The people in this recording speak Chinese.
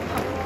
好